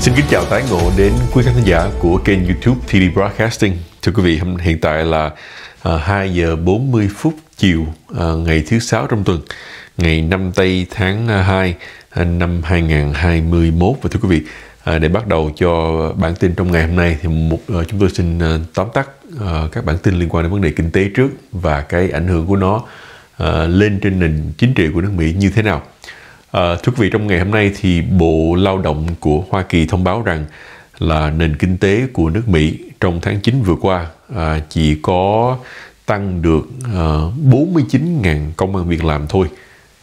Xin kính chào tái ngộ đến quý khán giả của kênh YouTube TD Broadcasting. Thưa quý vị, hiện tại là à, 2 giờ 40 phút chiều à, ngày thứ sáu trong tuần, ngày 5 tây tháng 2 à, năm 2021 và thưa quý vị, để bắt đầu cho bản tin trong ngày hôm nay thì một chúng tôi xin tóm tắt các bản tin liên quan đến vấn đề kinh tế trước và cái ảnh hưởng của nó lên trên nền chính trị của nước Mỹ như thế nào. À, thưa quý vị, trong ngày hôm nay thì Bộ Lao động của Hoa Kỳ thông báo rằng là nền kinh tế của nước Mỹ trong tháng 9 vừa qua à, chỉ có tăng được ờ, à, 49.000 công an việc làm thôi.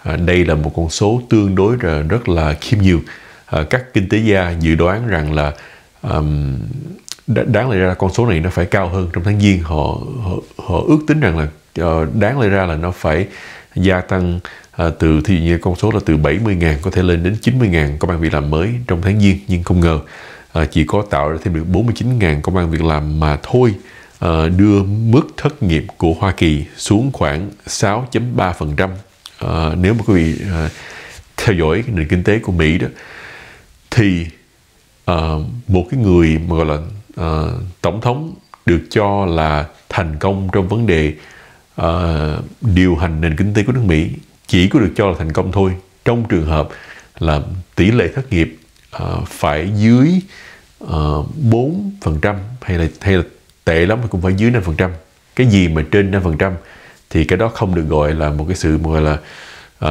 À, đây là một con số tương đối là rất là khiêm nhiều. À, các kinh tế gia dự đoán rằng là um, đáng lẽ ra con số này nó phải cao hơn trong tháng giêng họ họ, họ ước tính rằng là ờ, đáng lẽ ra là nó phải gia tăng à, từ thì như con số là từ 70.000 có thể lên đến 90.000 công an việc làm mới trong tháng giêng nhưng không ngờ à, chỉ có tạo ra thêm được 49.000 công an việc làm mà thôi. À, đưa mức thất nghiệp của Hoa Kỳ xuống khoảng 6.3% à, nếu mà quý vị à, theo dõi nền kinh tế của Mỹ đó thì à, một cái người mà gọi là à, tổng thống được cho là thành công trong vấn đề uh, điều hành nền kinh tế của nước Mỹ chỉ có được cho là thành công thôi trong trường hợp là tỷ lệ thất nghiệp uh, phải dưới ờ, bốn 4% hay là hay là tệ lắm thì cũng phải dưới 5%. Cái gì mà trên 5% thì cái đó không được gọi là một cái sự gọi là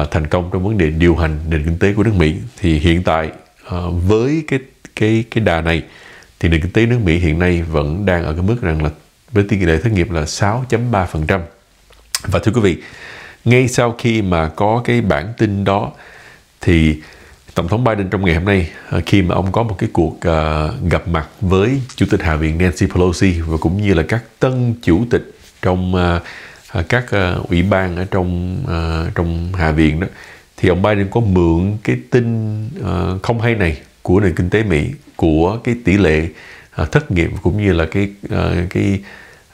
uh, thành công trong vấn đề điều hành nền kinh tế của nước Mỹ. Thì hiện tại uh, với cái cái cái đà này thì nền kinh tế nước Mỹ hiện nay vẫn đang ở cái mức rằng là với tỷ lệ thất nghiệp là 6.3%. Và thưa quý vị, ngay sau khi mà có cái bản tin đó thì Tổng thống Biden trong ngày hôm nay ờ, khi mà ông có một cái cuộc uh, gặp mặt với Chủ tịch Hạ viện Nancy Pelosi và cũng như là các tân chủ tịch trong uh, các uh, ủy ban ở trong uh, trong Hạ viện đó thì ông Biden có mượn cái tin uh, không hay này của nền kinh tế Mỹ của cái tỷ lệ uh, thất nghiệp cũng như là cái uh, cái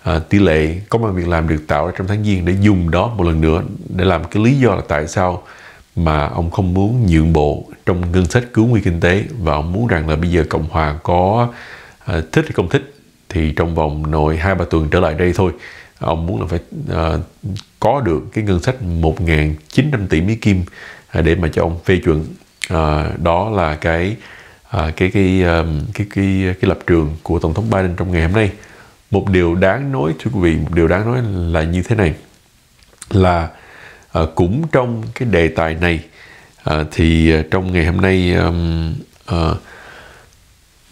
à, tỷ lệ công an việc làm được tạo ra trong tháng giêng để dùng đó một lần nữa để làm cái lý do là tại sao mà ông không muốn nhượng bộ trong ngân sách cứu nguy kinh tế và ông muốn rằng là bây giờ cộng hòa có à, thích hay không thích thì trong vòng nội hai ba tuần trở lại đây thôi. Ông muốn là phải à, có được cái ngân sách 1.900 tỷ mỹ kim à, để mà cho ông phê chuẩn. À, đó là cái à, cái cái, cái cái cái cái lập trường của tổng thống Biden trong ngày hôm nay một điều đáng nói thưa quý vị một điều đáng nói là như thế này là uh, cũng trong cái đề tài này uh, thì ờ, trong ngày hôm nay um, uh,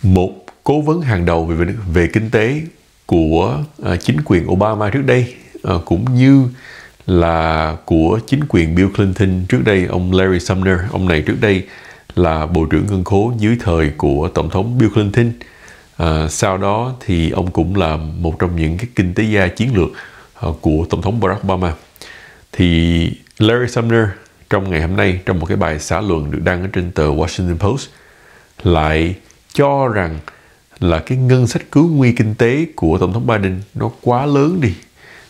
một cố vấn hàng đầu về về kinh tế của uh, chính quyền Obama trước đây uh, cũng như là của chính quyền Bill Clinton trước đây ông Larry Sumner ông này trước đây là bộ trưởng ngân khố dưới thời của tổng thống Bill Clinton. À, sau đó thì ông cũng là một trong những cái kinh tế gia chiến lược uh, của tổng thống Barack Obama. Thì Larry Sumner trong ngày hôm nay trong một cái bài xã luận được đăng ở trên tờ Washington Post lại cho rằng là cái ngân sách cứu nguy kinh tế của tổng thống Biden nó quá lớn đi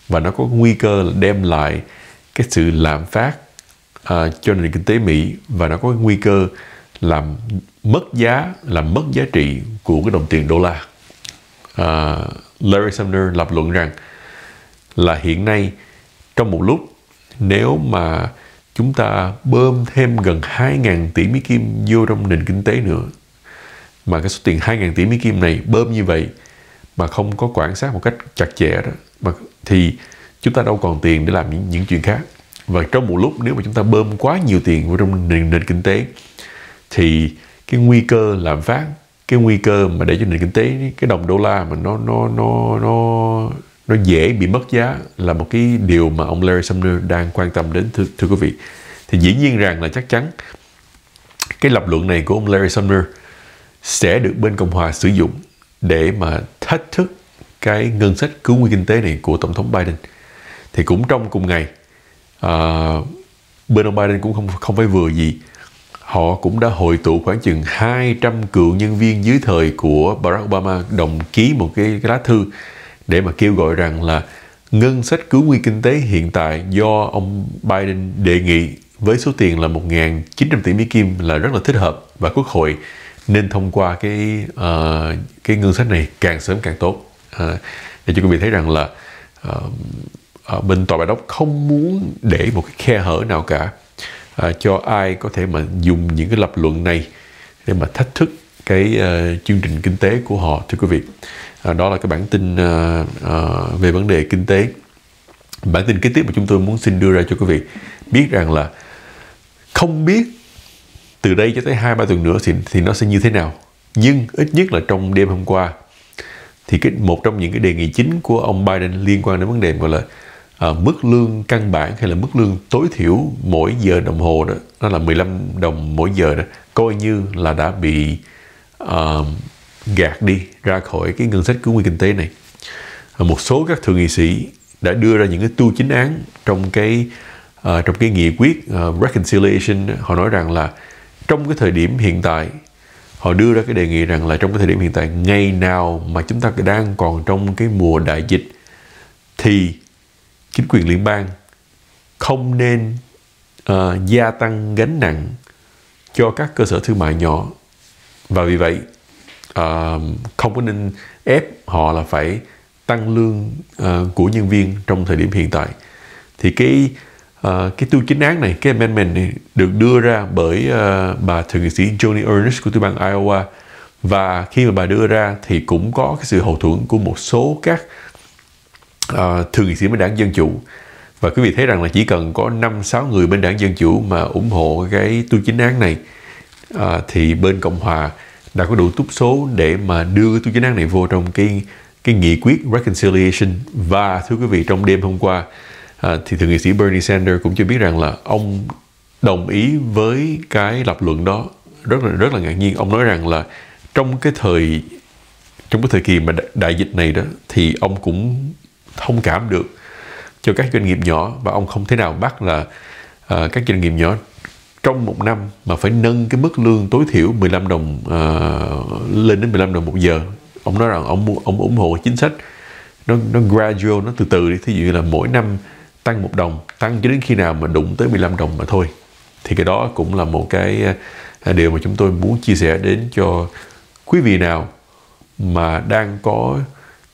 và nó có nguy cơ là đem lại cái sự lạm phát uh, cho nền kinh tế Mỹ và nó có nguy cơ làm mất giá làm mất giá trị của cái đồng tiền đô la. À, Larry Sumner lập luận rằng là hiện nay trong một lúc nếu mà chúng ta bơm thêm gần 2.000 tỷ Mỹ Kim vô trong nền kinh tế nữa mà cái số tiền 2.000 tỷ Mỹ Kim này bơm như vậy mà không có quản sát một cách chặt chẽ đó mà thì chúng ta đâu còn tiền để làm những, những chuyện khác. Và trong một lúc nếu mà chúng ta bơm quá nhiều tiền vào trong nền, nền kinh tế thì cái nguy cơ lạm phát cái nguy cơ mà để cho nền kinh tế cái đồng đô la mà nó nó nó nó nó dễ bị mất giá là một cái điều mà ông Larry Sumner đang quan tâm đến thưa, thưa quý vị. Thì dĩ nhiên rằng là chắc chắn cái lập luận này của ông Larry Sumner sẽ được bên Cộng hòa sử dụng để mà thách thức cái ngân sách cứu nguy kinh tế này của Tổng thống Biden. Thì cũng trong cùng ngày uh, bên ông Biden cũng không không phải vừa gì họ cũng đã hội tụ khoảng chừng 200 cựu nhân viên dưới thời của Barack Obama đồng ký một cái, cái lá thư để mà kêu gọi rằng là ngân sách cứu nguy kinh tế hiện tại do ông Biden đề nghị với số tiền là 1.900 tỷ Mỹ Kim là rất là thích hợp và Quốc hội nên thông qua cái uh, cái ngân sách này càng sớm càng tốt. Uh, để cho quý vị thấy rằng là uh, bên tòa bài đốc không muốn để một cái khe hở nào cả à, cho ai có thể mà dùng những cái lập luận này để mà thách thức cái uh, chương trình kinh tế của họ thưa quý vị. À, đó là cái bản tin uh, uh, về vấn đề kinh tế. Bản tin kế tiếp mà chúng tôi muốn xin đưa ra cho quý vị biết rằng là không biết từ đây cho tới hai ba tuần nữa thì thì nó sẽ như thế nào. Nhưng ít nhất là trong đêm hôm qua thì cái một trong những cái đề nghị chính của ông Biden liên quan đến vấn đề gọi là à, mức lương căn bản hay là mức lương tối thiểu mỗi giờ đồng hồ đó nó là 15 đồng mỗi giờ đó coi như là đã bị uh, gạt đi ra khỏi cái ngân sách cứu nguy kinh tế này. Ờ, một số các thượng nghị sĩ đã đưa ra những cái tu chính án trong cái uh, trong cái nghị quyết uh, reconciliation họ nói rằng là trong cái thời điểm hiện tại họ đưa ra cái đề nghị rằng là trong cái thời điểm hiện tại ngày nào mà chúng ta đang còn trong cái mùa đại dịch thì chính quyền liên bang không nên uh, gia tăng gánh nặng cho các cơ sở thương mại nhỏ. Và vì vậy uh, không có nên ép họ là phải tăng lương uh, của nhân viên trong thời điểm hiện tại. Thì cái uh, cái tu chính án này cái amendment này được đưa ra bởi uh, bà thượng nghị sĩ Johnny Ernest của tiểu bang Iowa. Và khi mà bà đưa ra thì cũng có cái sự hậu thuẫn của một số các À, uh, thượng nghị sĩ bên đảng dân chủ. Và quý vị thấy rằng là chỉ cần có 5 6 người bên đảng dân chủ mà ủng hộ cái tu chính án này uh, thì bên cộng hòa đã có đủ túc số để mà đưa cái tu chính án này vô trong cái cái nghị quyết reconciliation. Và thưa quý vị trong đêm hôm qua à, thì thượng nghị sĩ Bernie Sanders cũng cho biết rằng là ông đồng ý với cái lập luận đó. Rất là rất là ngạc nhiên. Ông nói rằng là trong cái thời trong cái thời kỳ mà đại dịch này đó thì ông cũng thông cảm được cho các doanh nghiệp nhỏ và ông không thể nào bắt là uh, các doanh nghiệp nhỏ trong một năm mà phải nâng cái mức lương tối thiểu 15 đồng uh, lên đến 15 đồng một giờ. Ông nói rằng ông ông ủng hộ chính sách. Nó nó gradual nó từ từ đi. Thí dụ như là mỗi năm tăng một đồng tăng cho đến khi nào mà đụng tới 15 đồng mà thôi. Thì cái đó cũng là một cái ờ, điều mà chúng tôi muốn chia sẻ đến cho quý vị nào mà đang có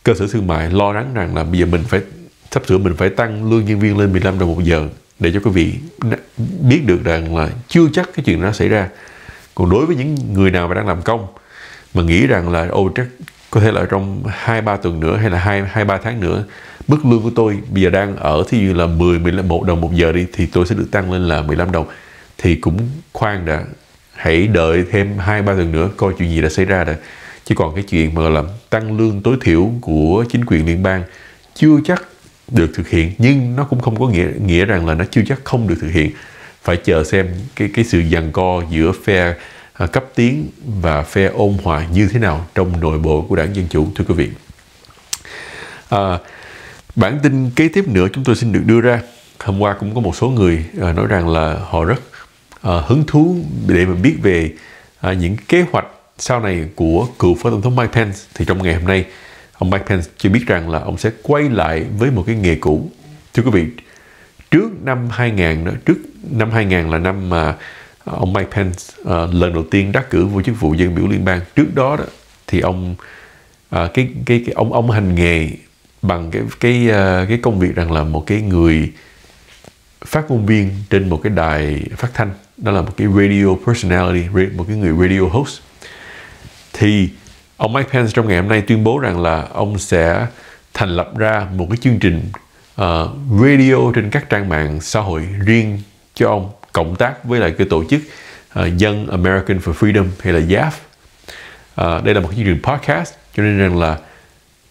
cơ sở thương mại lo lắng rằng là bây giờ mình phải, sắp sửa mình phải tăng lương nhân viên lên 15 đồng một giờ. Để cho quý vị biết được rằng là chưa chắc cái chuyện đó xảy ra. Còn đối với những người nào mà đang làm công, mà nghĩ rằng là, ô, chắc có thể là trong hai ba tuần nữa hay là hai hai ba tháng nữa, mức lương của tôi bây giờ đang ở thí dụ là 10 11 đồng một giờ đi, thì tôi sẽ được tăng lên là 15 đồng. Thì cũng khoan đã, hãy đợi thêm hai ba tuần nữa, coi chuyện gì đã xảy ra đã chứ còn cái chuyện mà là tăng lương tối thiểu của chính quyền liên bang chưa chắc được thực hiện nhưng nó cũng không có nghĩa nghĩa rằng là nó chưa chắc không được thực hiện phải chờ xem cái cái sự giằng co giữa phe À, cấp tiến và phe ôn hòa như thế nào trong nội bộ của đảng Dân Chủ thưa quý vị. À, bản tin kế tiếp nữa chúng tôi xin được đưa ra. Hôm qua cũng có một số người à, nói rằng là họ rất à, hứng thú để mà biết về à, những kế hoạch sau này của cựu phó tổng thống Mike Pence. Thì trong ngày hôm nay, ông Mike Pence chưa biết rằng là ông sẽ quay lại với một cái nghề cũ. Thưa quý vị, trước năm 2000 đó, trước năm 2000 là năm mà à, ông Mike Pence uh, lần đầu tiên đắc cử vô chức vụ dân biểu liên bang trước đó, đó thì ông uh, cái, cái cái ông ông hành nghề bằng cái cái uh, cái công việc rằng là một cái người phát ngôn viên trên một cái đài phát thanh đó là một cái radio personality một cái người radio host thì ông Mike Pence trong ngày hôm nay tuyên bố rằng là ông sẽ thành lập ra một cái chương trình uh, radio trên các trang mạng xã hội riêng cho ông cộng tác với lại cái tổ chức uh, Young American for Freedom hay là YAF. Uh, ờ, đây là một chương trình podcast cho nên rằng là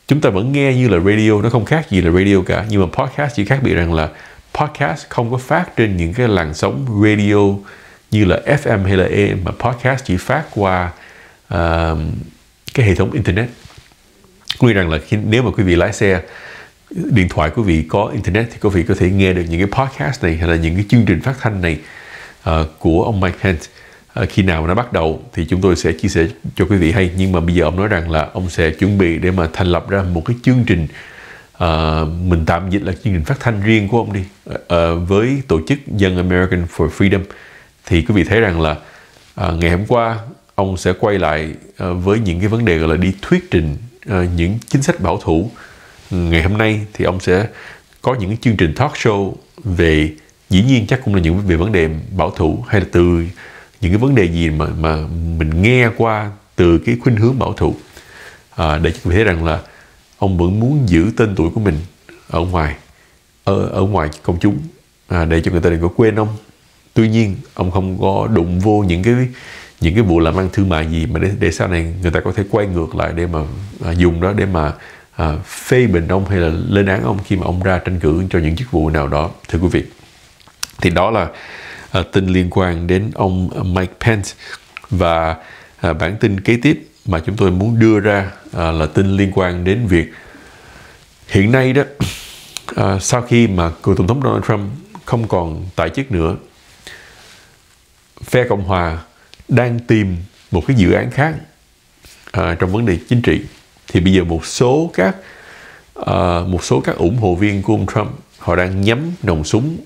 chúng ta vẫn nghe như là radio nó không khác gì là radio cả nhưng mà podcast chỉ khác biệt rằng là podcast không có phát trên những cái làn sóng radio như là FM hay là AM mà podcast chỉ phát qua uh, cái hệ thống internet. Có nghĩa rằng là khi, nếu mà quý vị lái xe điện thoại quý vị có internet thì quý vị có thể nghe được những cái podcast này hay là những cái chương trình phát thanh này uh, của ông Mike Pence. Uh, khi nào nó bắt đầu thì chúng tôi sẽ chia sẻ cho quý vị hay. Nhưng mà bây giờ ông nói rằng là ông sẽ chuẩn bị để mà thành lập ra một cái chương trình uh, mình tạm dịch là chương trình phát thanh riêng của ông đi uh, với tổ chức Young American for Freedom. Thì quý vị thấy rằng là uh, ngày hôm qua ông sẽ quay lại ờ, với những cái vấn đề gọi là đi thuyết trình ờ, những chính sách bảo thủ. Ngày hôm nay thì ông sẽ có những cái chương trình talk show về dĩ nhiên chắc cũng là những về vấn đề bảo thủ hay là từ những cái vấn đề gì mà mà mình nghe qua từ cái khuynh hướng bảo thủ. À, để chúng thấy rằng là ông vẫn muốn giữ tên tuổi của mình ở ngoài ở ở ngoài công chúng. À, để cho người ta đừng có quên ông. Tuy nhiên ông không có đụng vô những cái những cái vụ làm ăn thương mại gì mà để để sau này người ta có thể quay ngược lại để mà à, dùng đó để mà à, phê bình ông hay là lên án ông khi mà ông ra tranh cử cho những chức vụ nào đó. Thưa quý vị thì đó là à, tin liên quan đến ông Mike Pence và à, bản tin kế tiếp mà chúng tôi muốn đưa ra à, là tin liên quan đến việc hiện nay đó à, sau khi mà cựu tổng thống Donald Trump không còn tại chức nữa phe cộng hòa đang tìm một cái dự án khác à, trong vấn đề chính trị thì bây giờ một số các à, một số các ủng hộ viên của ông Trump họ đang nhắm nòng súng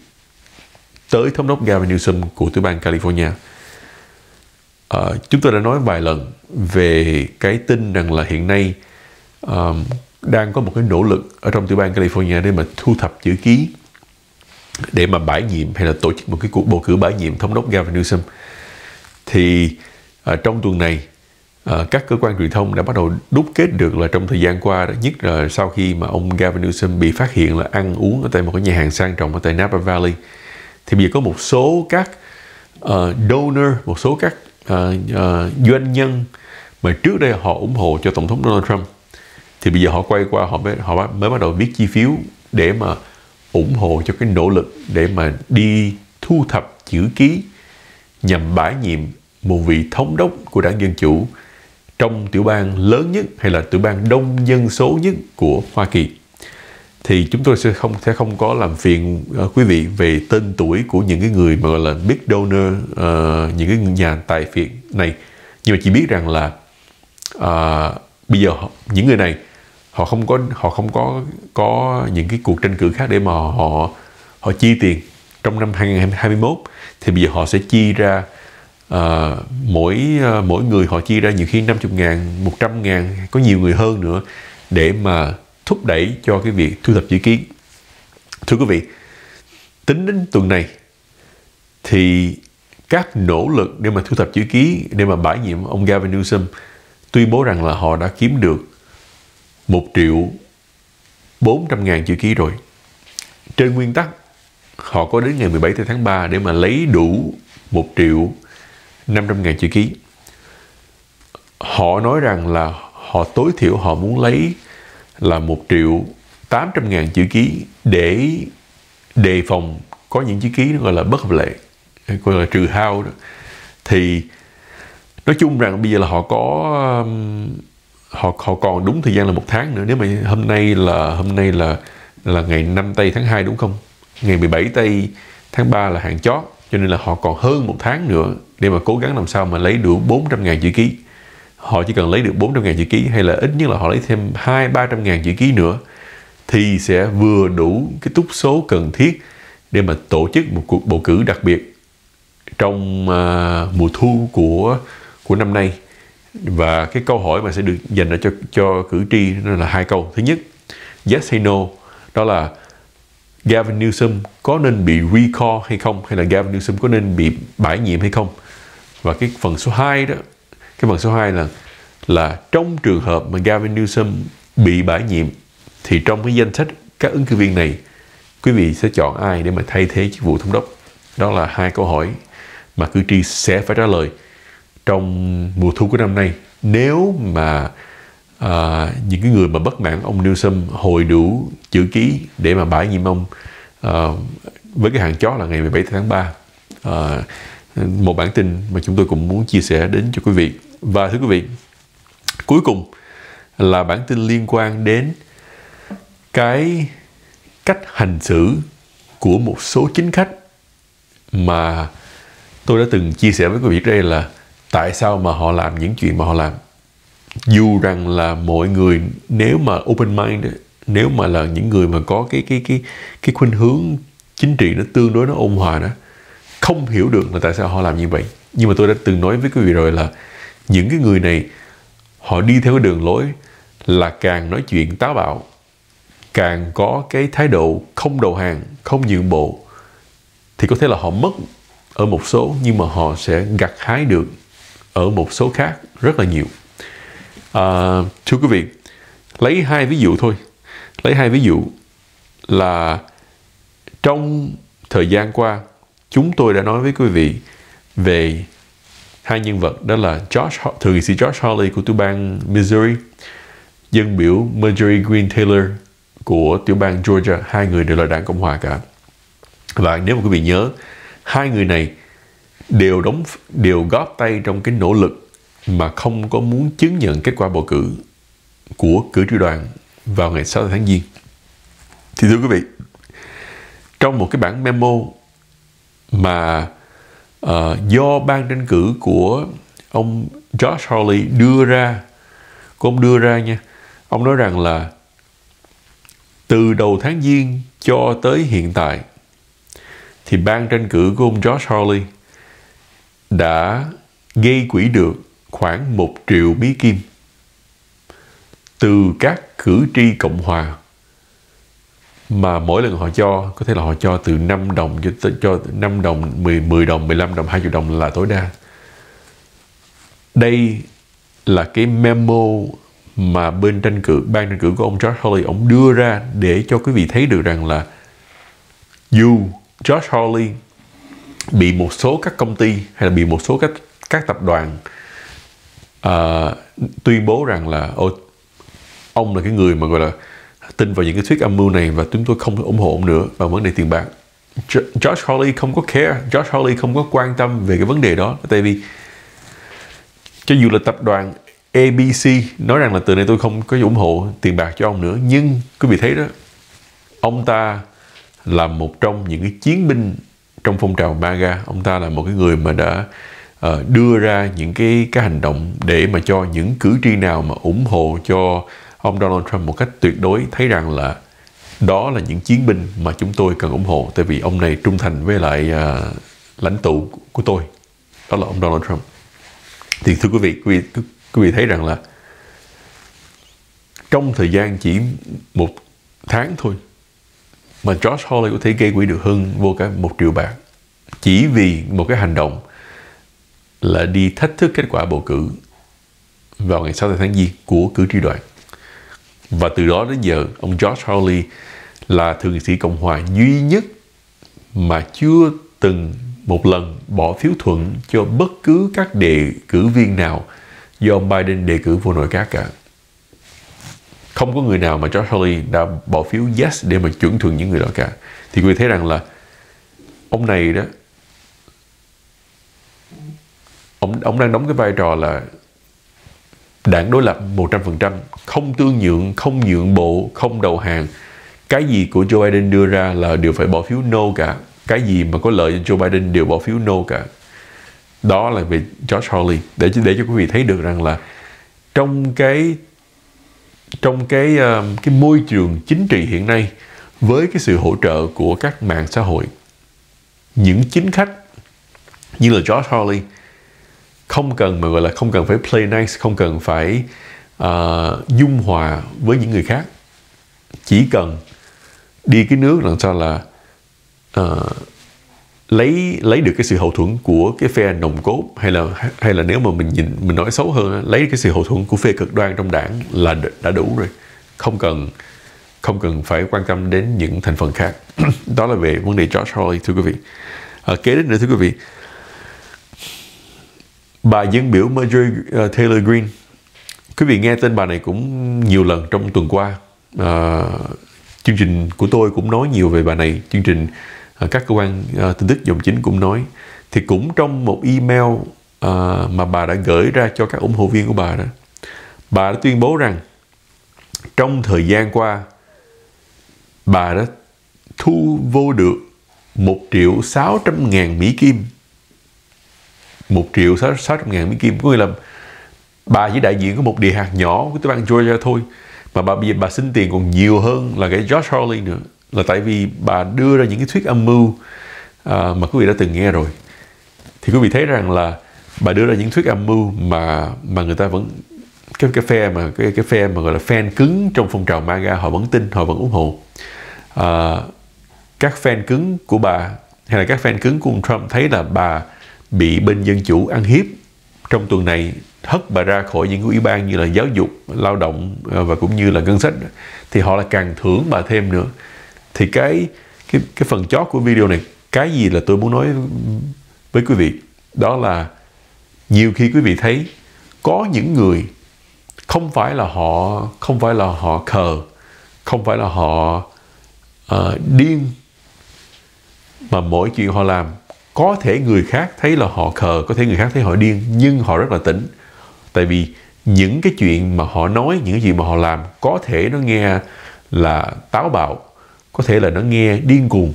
tới thống đốc Gavin Newsom của tiểu bang California. À, chúng tôi đã nói vài lần về cái tin rằng là hiện nay um, đang có một cái nỗ lực ở trong tiểu bang California để mà thu thập chữ ký để mà bãi nhiệm hay là tổ chức một cái cuộc bầu cử bãi nhiệm thống đốc Gavin Newsom thì à, trong tuần này à, các cơ quan truyền thông đã bắt đầu đúc kết được là trong thời gian qua nhất là sau khi mà ông Gavin Newsom bị phát hiện là ăn uống ở tại một cái nhà hàng sang trọng ở tại Napa Valley. Thì bây giờ có một số các uh, donor một số các uh, uh, doanh nhân mà trước đây họ ủng hộ cho tổng thống Donald Trump. Thì bây giờ họ quay qua họ mới họ mới bắt đầu viết chi phiếu để mà ủng hộ cho cái nỗ lực để mà đi thu thập chữ ký nhằm bãi nhiệm một vị thống đốc của đảng Dân Chủ trong tiểu bang lớn nhất hay là tiểu bang đông dân số nhất của Hoa Kỳ. Thì chúng tôi sẽ không sẽ không có làm phiền uh, quý vị về tên tuổi của những cái người mà gọi là big donor uh, những cái nhà tài phiệt này. Nhưng mà chỉ biết rằng là uh, bây giờ những người này họ không có họ không có có những cái cuộc tranh cử khác để mà họ họ chi tiền trong năm 2021 thì bây giờ họ sẽ chi ra à, mỗi uh, mỗi người họ chia ra nhiều khi 50 ngàn 100 ngàn có nhiều người hơn nữa để mà thúc đẩy cho cái việc thu thập chữ kiến. thưa quý vị tính đến tuần này thì các nỗ lực để mà thu thập chữ ký để mà bãi nhiệm ông Gavin Newsom tuyên bố rằng là họ đã kiếm được 1 triệu 400 ngàn chữ ký rồi. Trên nguyên tắc, họ có đến ngày 17 tháng 3 để mà lấy đủ 1 triệu 500.000 chữ ký. Họ nói rằng là họ tối thiểu họ muốn lấy là 1 triệu 800 ngàn chữ ký để đề phòng có những chữ ký nó gọi là bất hợp lệ, gọi là trừ hao đó. Thì nói chung rằng bây giờ là họ có um, họ họ còn đúng thời gian là một tháng nữa nếu mà hôm nay là hôm nay là là ngày 5 tây tháng 2 đúng không ngày 17 tây tháng 3 là hạn chót cho nên là họ còn hơn một tháng nữa để mà cố gắng làm sao mà lấy đủ 400 ngàn chữ ký. Họ chỉ cần lấy được 400 ngàn chữ ký hay là ít nhất là họ lấy thêm 2 300 ngàn chữ ký nữa thì sẽ vừa đủ cái túc số cần thiết để mà tổ chức một cuộc bầu cử đặc biệt trong uh, mùa thu của của năm nay. Và cái câu hỏi mà sẽ được dành cho cho cử tri nó là hai câu. Thứ nhất yes hay no? Đó là Gavin Newsom có nên bị recall hay không? Hay là Gavin Newsom có nên bị bãi nhiệm hay không? Và cái phần số 2 đó, cái phần số 2 là là trong trường hợp mà Gavin Newsom bị bãi nhiệm, thì trong cái danh sách các ứng cử viên này, quý vị sẽ chọn ai để mà thay thế chức vụ thống đốc? Đó là hai câu hỏi mà cử tri sẽ phải trả lời trong mùa thu của năm nay. Nếu mà à, những cái người mà bất mãn ông Newsom hồi đủ chữ ký để mà bãi nhiệm ông à, với cái hàng chó là ngày 17 tháng 3 à, một bản tin mà chúng tôi cũng muốn chia sẻ đến cho quý vị. Và thưa quý vị cuối cùng là bản tin liên quan đến cái cách hành xử của một số chính khách mà tôi đã từng chia sẻ với quý vị. Đây là tại sao mà họ làm những chuyện mà họ làm dù rằng là mọi người, nếu mà open mind, nếu mà là những người mà có cái cái cái cái khuynh hướng chính trị nó tương đối nó ôn hòa đó, không hiểu được là tại sao họ làm như vậy. Nhưng mà tôi đã từng nói với quý vị rồi là những cái người này, họ đi theo cái đường lối là càng nói chuyện táo bạo, càng có cái thái độ không đầu hàng, không nhượng bộ, thì có thể là họ mất ở một số, nhưng mà họ sẽ gặt hái được ở một số khác rất là nhiều à, thưa quý vị lấy hai ví dụ thôi. Lấy hai ví dụ là trong thời gian qua chúng tôi đã nói với quý vị về hai nhân vật đó là Josh thượng nghị sĩ George Hawley của tiểu bang Missouri dân biểu Marjorie Green Taylor của tiểu bang Georgia. Hai người đều là đảng Cộng hòa cả. Và nếu mà quý vị nhớ hai người này đều đóng đều góp tay trong cái nỗ lực mà không có muốn chứng nhận kết quả bầu cử của cử tri đoàn vào ngày 6 tháng Giêng. Thì thưa quý vị, trong một cái bản memo mà uh, do ban tranh cử của ông Josh Hawley đưa ra, của ông đưa ra nha, ông nói rằng là từ đầu tháng Giêng cho tới hiện tại thì ban tranh cử của ông George Hawley đã gây quỹ được khoảng 1 triệu bí kim. Từ các cử tri Cộng Hòa, mà mỗi lần họ cho, có thể là họ cho từ 5 đồng cho cho 5 đồng 10 10 đồng 15 đồng 20 đồng là tối đa. Đây là cái memo mà bên tranh cử, ban tranh cử của ông George Hawley, ông đưa ra để cho quý vị thấy được rằng là dù George Hawley bị một số các công ty hay là bị một số các các tập đoàn uh, tuyên bố rằng là ông là cái người mà gọi là tin vào những cái thuyết âm mưu này và chúng tôi không ủng hộ ông nữa vào vấn đề tiền bạc. George Hawley không có care, George Hawley không có quan tâm về cái vấn đề đó tại vì cho dù là tập đoàn ABC nói rằng là từ nay tôi không có ủng hộ tiền bạc cho ông nữa nhưng quý vị thấy đó ông ta là một trong những cái chiến binh trong phong trào MAGA ông ta là một cái người mà đã uh, đưa ra những cái cái hành động để mà cho những cử tri nào mà ủng hộ cho ông Donald Trump một cách tuyệt đối thấy rằng là đó là những chiến binh mà chúng tôi cần ủng hộ tại vì ông này trung thành với lại uh, lãnh tụ của tôi đó là ông Donald Trump. Thì thưa quý vị quý vị, quý vị thấy rằng là trong thời gian chỉ một tháng thôi mà George Hawley có thể gây quỹ được hơn vô cả một triệu bạc chỉ vì một cái hành động là đi thách thức kết quả bầu cử vào ngày 6 tháng Giêng của cử tri đoàn. Và từ đó đến giờ, ông George Hawley là thượng nghị sĩ Cộng hòa duy nhất mà chưa từng một lần bỏ phiếu thuận cho bất cứ các đề cử viên nào do ông Biden đề cử vô nội các cả. Không có người nào mà George Hawley đã bỏ phiếu yes để mà chuẩn thuận những người đó cả. Thì quý vị thấy rằng là ông này đó ông ông đang đóng cái vai trò là đảng đối lập 100%, không tương nhượng, không nhượng bộ, không đầu hàng. Cái gì của Joe Biden đưa ra là đều phải bỏ phiếu no cả. Cái gì mà có lợi cho Joe Biden đều bỏ phiếu no cả. Đó là về George Hawley để để cho quý vị thấy được rằng là trong cái trong cái ờ, cái môi trường chính trị hiện nay với cái sự hỗ trợ của các mạng xã hội những chính khách như là George Hawley không cần mà gọi là không cần phải play nice không cần phải uh, dung hòa với những người khác. Chỉ cần đi cái nước làm sao là uh, lấy lấy được cái sự hậu thuẫn của cái phe nồng cốt hay là hay là nếu mà mình nhìn mình nói xấu hơn lấy cái sự hậu thuẫn của phe cực đoan trong đảng là đã đủ rồi. Không cần không cần phải quan tâm đến những thành phần khác. Đó là về vấn đề George Hawley thưa quý vị. À, kế đến nữa thưa quý vị Bà dân biểu Marjorie ờ, Taylor Greene. Quý vị nghe tên bà này cũng nhiều lần trong tuần qua. À, Chương trình của tôi cũng nói nhiều về bà này. Chương trình à, các cơ quan à, tin tức dòng chính cũng nói. Thì cũng trong một email à, mà bà đã gửi ra cho các ủng hộ viên của bà đó Bà đã tuyên bố rằng Trong thời gian qua Bà đã thu vô được 1 triệu 600 ngàn Mỹ Kim một triệu sáu trăm ngàn Mỹ Kim. Có nghĩa là bà chỉ đại diện có một địa hạt nhỏ của tiểu bang Georgia thôi. Mà bà bây giờ bà xin tiền còn nhiều hơn là cái George Hawley nữa. Là tại vì bà đưa ra những cái thuyết âm mưu à, mà quý vị đã từng nghe rồi. Thì quý vị thấy rằng là bà đưa ra những thuyết âm mưu mà mà người ta vẫn cái cái phe mà cái cái phe mà gọi là fan cứng trong phong trào MAGA họ vẫn tin họ vẫn ủng hộ. À, các fan cứng của bà hay là các fan cứng của ông Trump thấy là bà bị bên dân chủ ăn hiếp. Trong tuần này hất bà ra khỏi những ủy ban như là giáo dục, lao động ờ, và cũng như là ngân sách thì họ là càng thưởng bà thêm nữa. Thì cái cái cái phần chót của video này cái gì là tôi muốn nói với quý vị? Đó là nhiều khi quý vị thấy có những người không phải là họ không phải là họ khờ không phải là họ uh, điên mà mỗi chuyện họ làm có thể người khác thấy là họ khờ, có thể người khác thấy họ điên, nhưng họ rất là tỉnh. Tại vì những cái chuyện mà họ nói, những cái gì mà họ làm có thể nó nghe là táo bạo, có thể là nó nghe điên cuồng,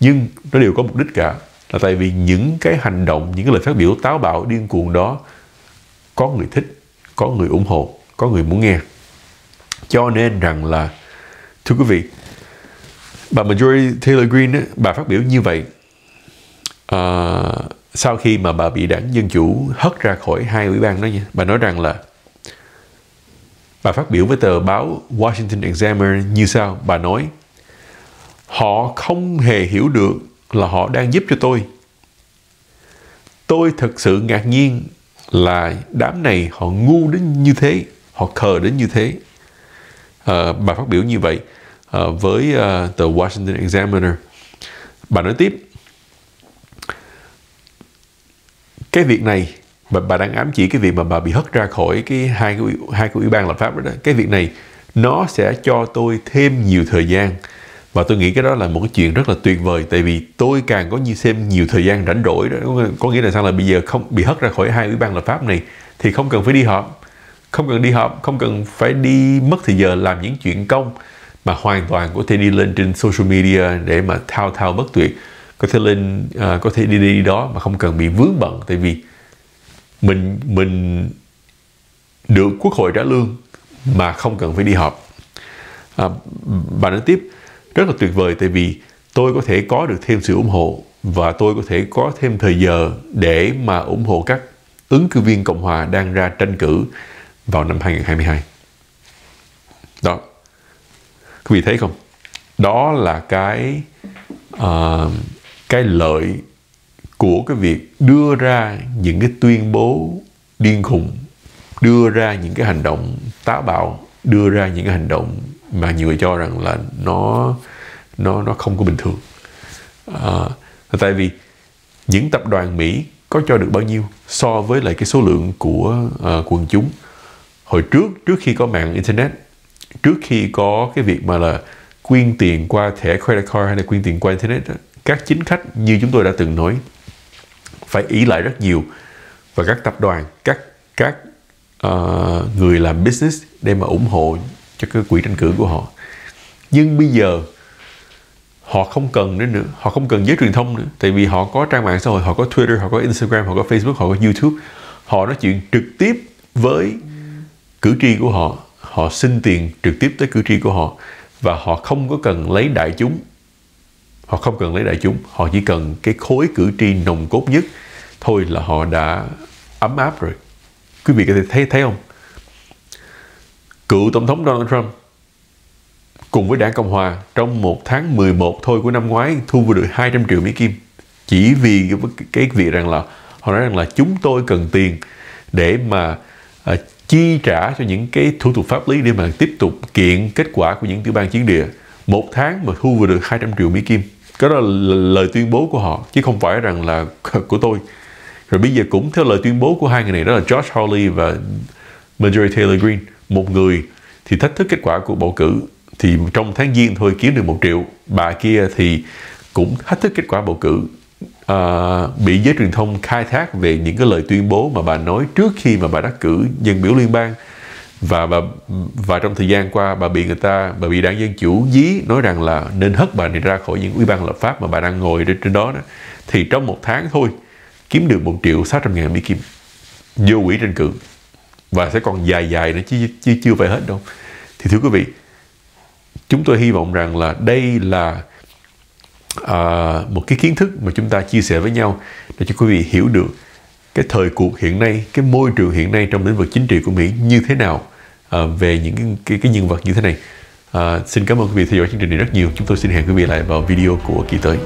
nhưng nó đều có mục đích cả. Là tại vì những cái hành động, những cái lời phát biểu táo bạo, điên cuồng đó có người thích, có người ủng hộ, có người muốn nghe. Cho nên rằng là, thưa quý vị, bà Marjorie Taylor Greene bà phát biểu như vậy uh, sau khi mà bà bị đảng Dân Chủ hất ra khỏi hai ủy ban đó nha bà nói rằng là bà phát biểu với tờ báo Washington Examiner như sau bà nói họ không hề hiểu được là họ đang giúp cho tôi. Tôi thật sự ngạc nhiên là đám này họ ngu đến như thế họ khờ đến như thế. À, bà phát biểu như vậy à, với à, tờ Washington Examiner. Bà nói tiếp cái việc này mà bà đang ám chỉ cái việc mà bà bị hất ra khỏi cái hai cái hai cái ủy ban lập pháp đó, đó. Cái việc này nó sẽ cho tôi thêm nhiều thời gian. Và tôi nghĩ cái đó là một cái chuyện rất là tuyệt vời tại vì tôi càng có như xem nhiều thời gian rảnh rỗi đó. Có nghĩa là sao? Là bây giờ không bị hất ra khỏi hai ủy ban lập pháp này thì không cần phải đi họp. Không cần đi họp không cần phải đi mất thời giờ làm những chuyện công mà hoàn toàn có thể đi lên trên social media để mà thao thao bất tuyệt có thể lên uh, có thể đi đi đó mà không cần bị vướng bận tại vì mình mình được quốc hội trả lương mà không cần phải đi họp à, bà nói tiếp rất là tuyệt vời tại vì tôi có thể có được thêm sự ủng hộ và tôi có thể có thêm thời giờ để mà ủng hộ các ứng cử viên Cộng hòa đang ra tranh cử vào năm 2022. Đó. Quý vị thấy không? Đó là cái uh, cái lợi của cái việc đưa ra những cái tuyên bố điên khùng, đưa ra những cái hành động táo bạo, đưa ra những cái hành động mà nhiều người cho rằng là nó nó nó không có bình thường. À, tại vì những tập đoàn Mỹ có cho được bao nhiêu so với lại cái số lượng của uh, quần chúng hồi trước trước khi có mạng internet trước khi có cái việc mà là quyên tiền qua thẻ credit card hay là quyên tiền qua internet đó các chính khách như chúng tôi đã từng nói phải ý lại rất nhiều. Và các tập đoàn các các uh, người làm business để mà ủng hộ cho cái quỹ tranh cử của họ. Nhưng bây giờ họ không cần nữa nữa họ không cần giới truyền thông nữa. Tại vì họ có trang mạng xã hội họ có Twitter họ có Instagram họ có Facebook họ có YouTube. Họ nói chuyện trực tiếp với cử tri của họ. Họ xin tiền trực tiếp tới cử tri của họ. Và họ không có cần lấy đại chúng họ không cần lấy đại chúng họ chỉ cần cái khối cử tri nồng cốt nhất. Thôi là họ đã ấm áp rồi. Quý vị có thể thấy thấy không? Cựu tổng thống Donald Trump cùng với đảng Cộng Hòa trong một tháng 11 thôi của năm ngoái thu vừa được 200 triệu Mỹ Kim. Chỉ vì cái, cái việc rằng là họ nói rằng là chúng tôi cần tiền để mà uh, chi trả cho những cái thủ tục pháp lý để mà tiếp tục kiện kết quả của những tiểu bang chiến địa. Một tháng mà thu vừa được 200 triệu Mỹ Kim cái đó là lời tuyên bố của họ chứ không phải rằng là của tôi. Rồi bây giờ cũng theo lời tuyên bố của hai người này đó là josh Hawley và Marjorie Taylor Greene. Một người thì thách thức kết quả của bầu cử thì trong tháng giêng thôi kiếm được một triệu. Bà kia thì cũng thách thức kết quả bầu cử. Uh, bị giới truyền thông khai thác về những cái lời tuyên bố mà bà nói trước khi mà bà đắc cử dân biểu liên bang và bà và trong thời gian qua bà bị người ta bà bị đảng dân chủ dí nói rằng là nên hất bà này ra khỏi những ủy ban lập pháp mà bà đang ngồi trên đó, đó. Thì trong một tháng thôi kiếm được một triệu sáu trăm ngàn mỹ kim vô quỹ tranh cử. Và sẽ còn dài dài nữa chứ, chứ chưa phải hết đâu. Thì thưa quý vị chúng tôi hy vọng rằng là đây là à, một cái kiến thức mà chúng ta chia sẻ với nhau để cho quý vị hiểu được cái thời cuộc hiện nay cái môi trường hiện nay trong lĩnh vực chính trị của Mỹ như thế nào à, về những cái, cái, cái nhân vật như thế này. À, xin cảm ơn quý vị theo dõi chương trình này rất nhiều. Chúng tôi xin hẹn quý vị lại vào video của kỳ tới.